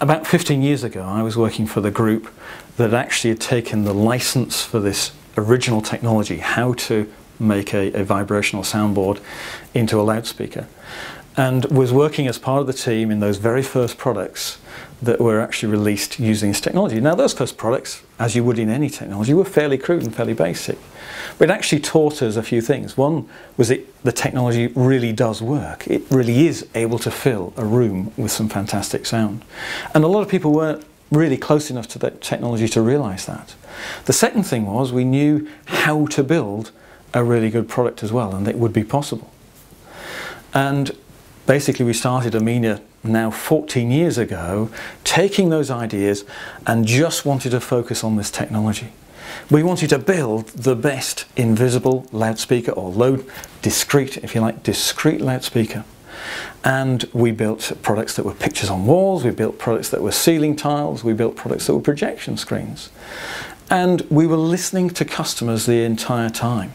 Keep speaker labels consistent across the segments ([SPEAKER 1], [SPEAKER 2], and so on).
[SPEAKER 1] about 15 years ago, I was working for the group that actually had taken the license for this original technology, how to make a, a vibrational soundboard into a loudspeaker, and was working as part of the team in those very first products that were actually released using this technology. Now, those first products, as you would in any technology, were fairly crude and fairly basic. But it actually taught us a few things. One was that the technology really does work. It really is able to fill a room with some fantastic sound. And a lot of people weren't really close enough to that technology to realize that. The second thing was we knew how to build a really good product as well, and it would be possible. And basically, we started Amina now 14 years ago, taking those ideas and just wanted to focus on this technology. We wanted to build the best invisible loudspeaker or low discrete, if you like, discrete loudspeaker. And we built products that were pictures on walls, we built products that were ceiling tiles, we built products that were projection screens. And we were listening to customers the entire time.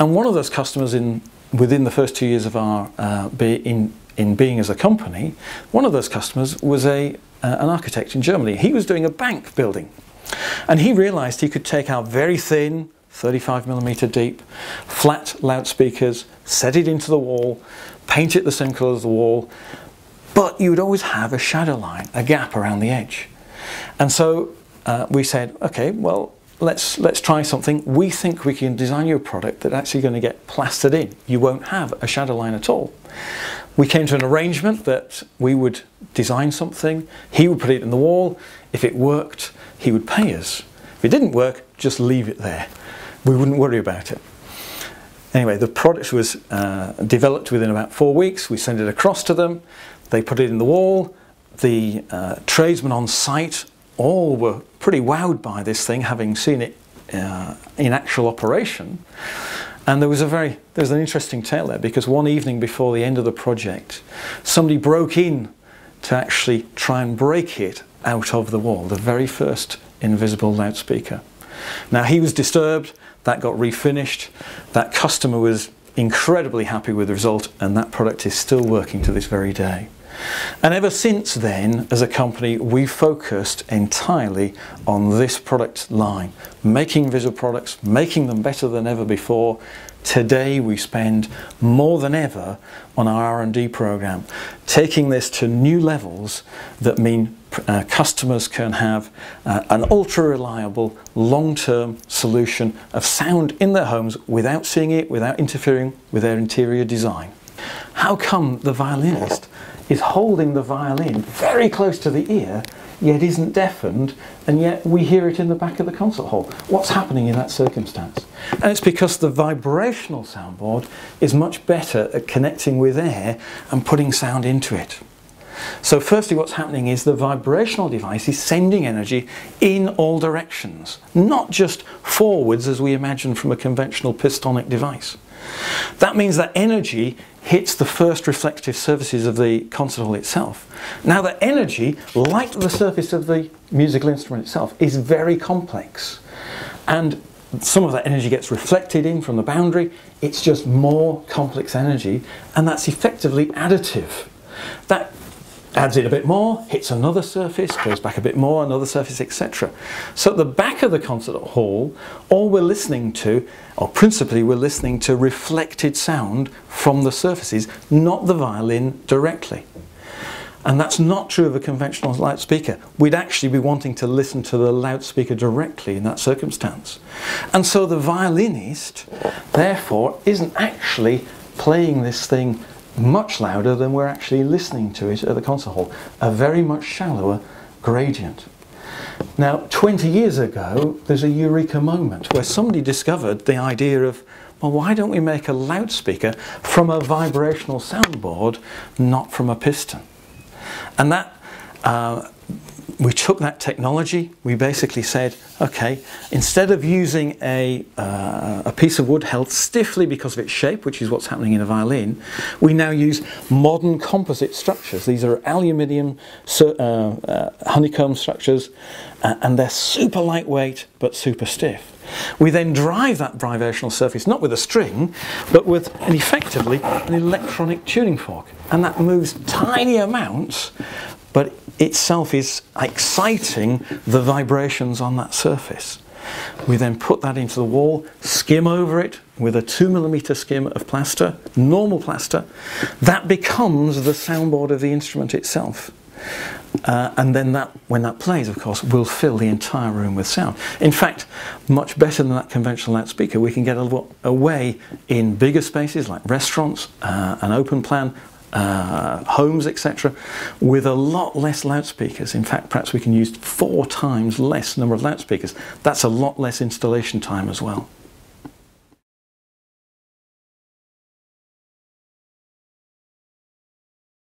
[SPEAKER 1] And one of those customers in within the first two years of our uh, in in being as a company, one of those customers was a uh, an architect in Germany. He was doing a bank building, and he realised he could take our very thin 35 millimeter deep, flat loudspeakers, set it into the wall, paint it the same colour as the wall, but you would always have a shadow line, a gap around the edge. And so uh, we said, okay, well, let's let's try something. We think we can design you a product that's actually going to get plastered in. You won't have a shadow line at all. We came to an arrangement that we would design something, he would put it in the wall. If it worked, he would pay us. If it didn't work, just leave it there. We wouldn't worry about it. Anyway, the product was uh, developed within about four weeks. We sent it across to them. They put it in the wall. The uh, tradesmen on site all were pretty wowed by this thing, having seen it uh, in actual operation. And there was a very there's an interesting tale there because one evening before the end of the project, somebody broke in to actually try and break it out of the wall, the very first invisible loudspeaker. Now he was disturbed, that got refinished, that customer was incredibly happy with the result, and that product is still working to this very day. And ever since then, as a company, we focused entirely on this product line, making visual products, making them better than ever before. Today we spend more than ever on our R&D program, taking this to new levels that mean uh, customers can have uh, an ultra reliable long-term solution of sound in their homes without seeing it, without interfering with their interior design. How come the violinist is holding the violin very close to the ear, yet isn't deafened, and yet we hear it in the back of the concert hall. What's happening in that circumstance? And it's because the vibrational soundboard is much better at connecting with air and putting sound into it. So firstly what's happening is the vibrational device is sending energy in all directions, not just forwards as we imagine from a conventional pistonic device. That means that energy hits the first reflective surfaces of the concert hall itself. Now that energy, like the surface of the musical instrument itself, is very complex. And some of that energy gets reflected in from the boundary. It's just more complex energy, and that's effectively additive. That adds in a bit more, hits another surface, goes back a bit more, another surface, etc. So at the back of the concert hall, all we're listening to, or principally we're listening to reflected sound from the surfaces, not the violin directly. And that's not true of a conventional loudspeaker. We'd actually be wanting to listen to the loudspeaker directly in that circumstance. And so the violinist, therefore, isn't actually playing this thing much louder than we're actually listening to it at the concert hall. A very much shallower gradient. Now, 20 years ago, there's a eureka moment where somebody discovered the idea of, well, why don't we make a loudspeaker from a vibrational soundboard, not from a piston? And that uh, we took that technology, we basically said, okay, instead of using a, uh, a piece of wood held stiffly because of its shape, which is what's happening in a violin, we now use modern composite structures. These are aluminium uh, uh, honeycomb structures, uh, and they're super lightweight but super stiff. We then drive that vibrational surface not with a string, but with an effectively an electronic tuning fork. And that moves tiny amounts but itself is exciting the vibrations on that surface. We then put that into the wall, skim over it with a two millimeter skim of plaster, normal plaster. That becomes the soundboard of the instrument itself. Uh, and then that, when that plays, of course, will fill the entire room with sound. In fact, much better than that conventional loudspeaker, we can get away in bigger spaces like restaurants, uh, an open plan, uh, homes, etc., with a lot less loudspeakers. In fact, perhaps we can use four times less number of loudspeakers. That's a lot less installation time as well.